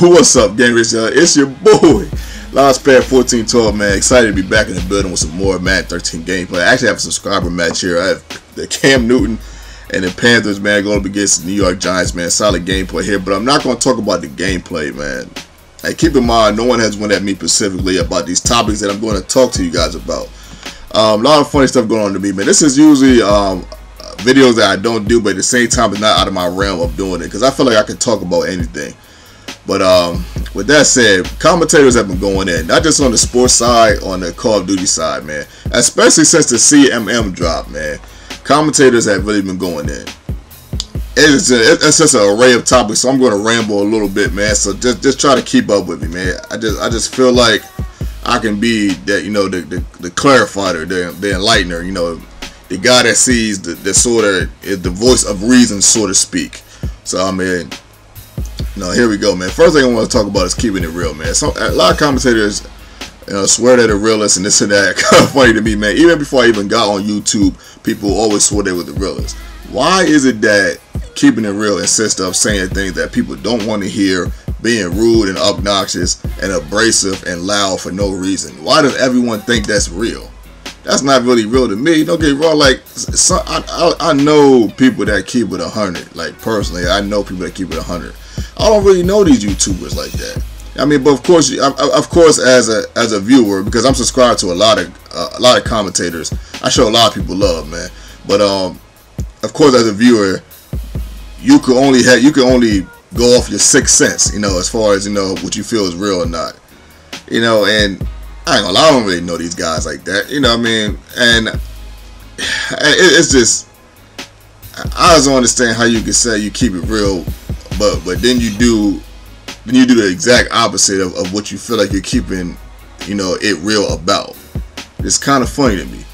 What's up, Rich? Uh, it's your boy, Launchpad 1412, man. Excited to be back in the building with some more Madden 13 gameplay. I actually have a subscriber match here. I have the Cam Newton and the Panthers, man, going up against the New York Giants, man. Solid gameplay here, but I'm not going to talk about the gameplay, man. Hey, keep in mind, no one has went at me specifically about these topics that I'm going to talk to you guys about. Um, a lot of funny stuff going on to me, man. This is usually um, videos that I don't do, but at the same time, it's not out of my realm of doing it because I feel like I can talk about anything. But um, with that said, commentators have been going in, not just on the sports side, on the Call of Duty side, man. Especially since the CMM drop, man. Commentators have really been going in. It's, a, it's just an array of topics, so I'm going to ramble a little bit, man. So just just try to keep up with me, man. I just I just feel like I can be that you know the the, the clarifier, the the enlightener, you know, the guy that sees the, the sort of the voice of reason, so to speak. So I mean, no, here we go, man. First thing I want to talk about is keeping it real, man. So a lot of commentators you know, swear they're the realest and this and that. Kind of funny to me, man. Even before I even got on YouTube, people always swore they were the realest. Why is it that keeping it real insists of saying things that people don't want to hear, being rude and obnoxious and abrasive and loud for no reason? Why does everyone think that's real? That's not really real to me. Don't get wrong. Like, I, I, I know people that keep it a hundred. Like personally, I know people that keep it a hundred. I don't really know these YouTubers like that. I mean, but of course, of course, as a as a viewer, because I'm subscribed to a lot of uh, a lot of commentators, I show a lot of people love, man. But um, of course, as a viewer, you could only have you can only go off your sixth sense, you know, as far as you know what you feel is real or not, you know. And I ain't gonna lie, I don't really know these guys like that, you know. what I mean, and it's just I just don't understand how you can say you keep it real but but then you do then you do the exact opposite of, of what you feel like you're keeping you know it real about. It's kind of funny to me.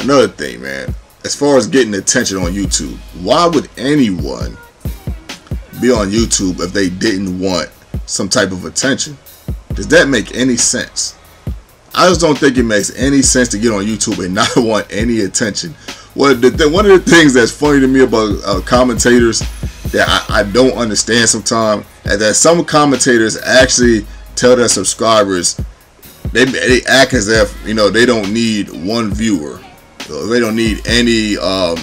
Another thing man as far as getting attention on youtube why would anyone be on youtube if they didn't want some type of attention? Does that make any sense? I just don't think it makes any sense to get on YouTube and not want any attention. Well, the, the, one of the things that's funny to me about uh, commentators that I, I don't understand sometimes, and that some commentators actually tell their subscribers they they act as if you know they don't need one viewer, they don't need any um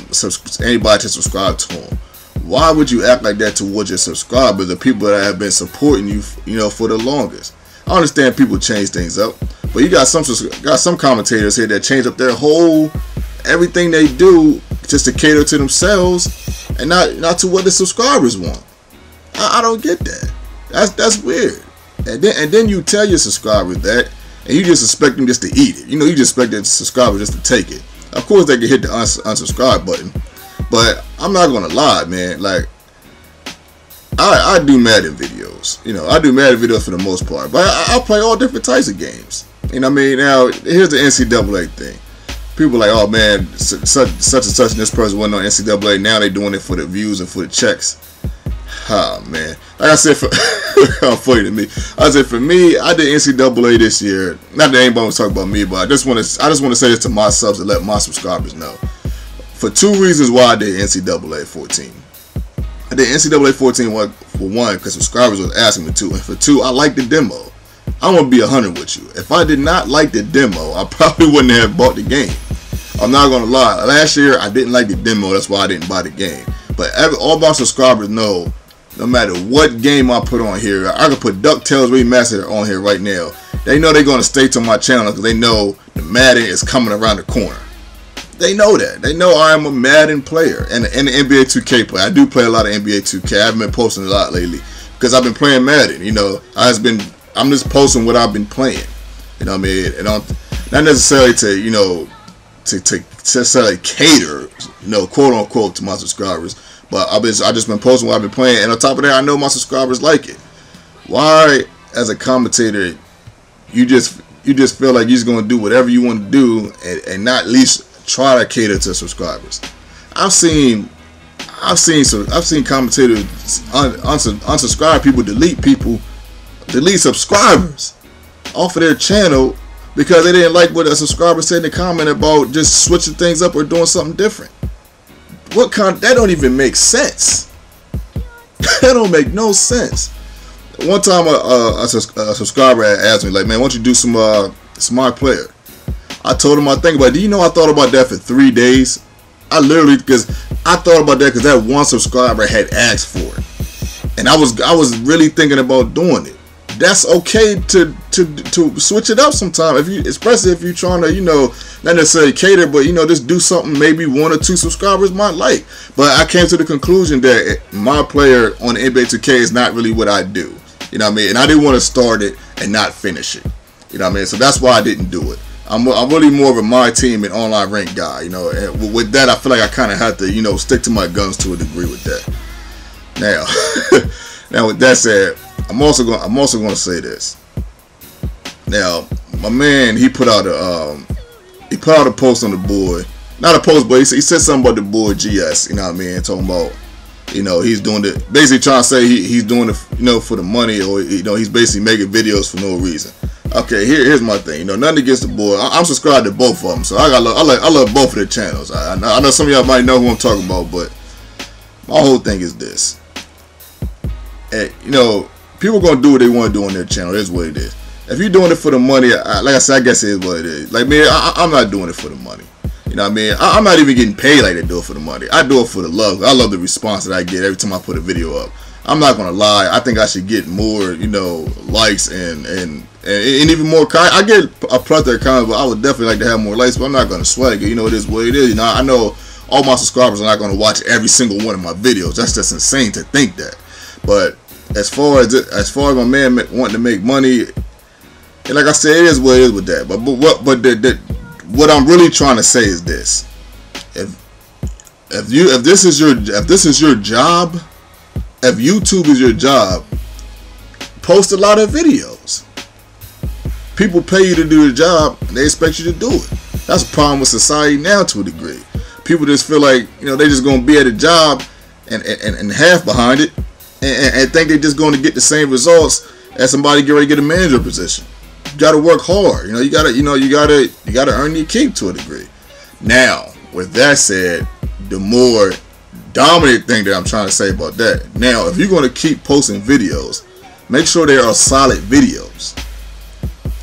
anybody to subscribe to them. Why would you act like that towards your subscribers, the people that have been supporting you, you know, for the longest? I understand people change things up, but you got some got some commentators here that change up their whole everything they do just to cater to themselves and not not to what the subscribers want. I, I don't get that. That's that's weird. And then and then you tell your subscribers that, and you just expect them just to eat it. You know, you just expect the subscriber just to take it. Of course, they can hit the uns- unsubscribe button, but I'm not gonna lie, man. Like, I I do Madden videos. You know, I do Madden videos for the most part, but I, I play all different types of games. You know I mean? Now, here's the NCAA thing people like, oh man, such, such and such and this person went on NCAA. Now they're doing it for the views and for the checks. Oh man, like I said, for how funny to me. I said for me, I did NCAA this year. Not that anybody was talking about me, but I just want to, I just want to say this to my subs and let my subscribers know. For two reasons why I did NCAA 14. I did NCAA 14 for one because subscribers was asking me to, and for two, I like the demo. I'm gonna be a hundred with you. If I did not like the demo, I probably wouldn't have bought the game. I'm not gonna lie. Last year I didn't like the demo. That's why I didn't buy the game. But every, all my subscribers know, no matter what game I put on here, I can put Ducktales Remastered on here right now. They know they're gonna stay to my channel because they know the Madden is coming around the corner. They know that. They know I am a Madden player and, the NBA 2K player. I do play a lot of NBA 2K. I haven't been posting a lot lately because I've been playing Madden. You know, I've been I'm just posting what I've been playing. You know what I mean? And I'm not necessarily to you know to, to necessarily cater, you know, quote unquote, to my subscribers. But I've been I just been posting what I've been playing, and on top of that, I know my subscribers like it. Why, as a commentator, you just you just feel like you're just gonna do whatever you want to do, and, and not least try to cater to subscribers. I've seen I've seen some I've seen commentators un, unsubscribe people, delete people delete subscribers off of their channel because they didn't like what a subscriber said in the comment about just switching things up or doing something different. What kind? That don't even make sense. that don't make no sense. one time a, a, a, subscriber asked me like, man, why don't you do some uh, smart player? I told him I think about. It. Do you know I thought about that for three days? I literally because I thought about that because that one subscriber had asked for it, and I was I was really thinking about doing it. That's okay to to to switch it up sometime if you, especially if you're trying to you know not necessarily cater, but you know just do something maybe one or two subscribers might like. But I came to the conclusion that my player on NBA 2K is not really what I do. You know what I mean? And I didn't want to start it and not finish it. You know what I mean? So that's why I didn't do it. I'm, I'm really more of a my team and online rank guy. You know, and with that, I feel like I kind of have to, you know, stick to my guns to a degree with that. Now, now with that said, I'm also going. I'm also going to say this. Now, my man, he put out a um, he put out a post on the board. Not a post, but he, he said something about the boy GS. You know what I mean? Talking about you know he's doing it basically trying to say he, he's doing it you know for the money or you know he's basically making videos for no reason okay here, here's my thing you know nothing against the boy I, am subscribed to both of them so i got I love, I love both of their channels I, I know some of y'all might know who i'm talking about but my whole thing is this and you know people gonna do what they want to do on their channel that's what it is if you're doing it for the money I, like i said i guess it is what it is like me I, i'm not doing it for the money you know what I mean? I, am not even getting paid like to do it for the money. I do it for the love. I love the response that I get every time I put a video up. I'm not gonna lie. I think I should get more, you know, likes and and and, even more. I get a plethora of comments, but I would definitely like to have more likes. But I'm not gonna sweat it. You know, it is what it is. You know, I know all my subscribers are not gonna watch every single one of my videos. That's just insane to think that. But as far as it, as far as my man wanting to make money, and like I said, it is what it is with that. But but what but the, the what I'm really trying to say is this: if if you if this is your if this is your job, if YouTube is your job, post a lot of videos. People pay you to do the job, they expect you to do it. That's a problem with society now to a degree. People just feel like you know they just gonna be at a job and and, and half behind it, and, and think they're just going to get the same results as somebody get ready to get a manager position You got to work hard. You know, you got to, you know, you got to, you got to earn your keep to a degree. Now, with that said, the more dominant thing that I'm trying to say about that. Now, if you're going to keep posting videos, make sure they are solid videos.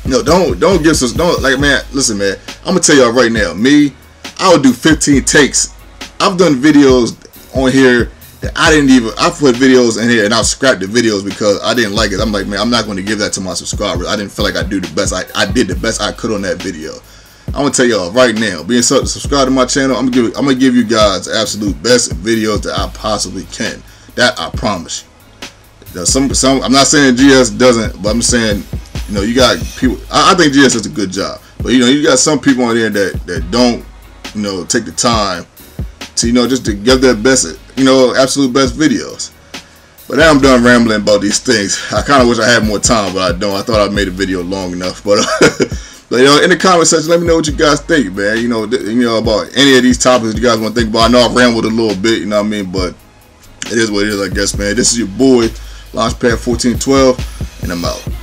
You know, don't don't give us don't like man. Listen, man. I'm gonna tell y'all right now. Me, I would do 15 takes. I've done videos on here I didn't even I put videos in here and I scrapped the videos because I didn't like it. I'm like, man, I'm not going to give that to my subscribers. I didn't feel like I do the best. I, I did the best I could on that video. I'm gonna tell y'all right now, being so subscribe to my channel, I'm gonna give I'm gonna give you guys absolute best videos that I possibly can. That I promise you. Now, some some I'm not saying GS doesn't, but I'm saying, you know, you got people. I, I think GS does a good job, but you know, you got some people on there that that don't, you know, take the time to you know just to give their best you know, absolute best videos. But now I'm done rambling about these things. I kind of wish I had more time, but I don't. I thought I made a video long enough. But, but you know, in the comment section, let me know what you guys think, man. You know, you know about any of these topics you guys want to think about. I know I rambled a little bit, you know what I mean? But it is what it is, I guess, man. This is your boy, Launchpad 1412, and I'm out.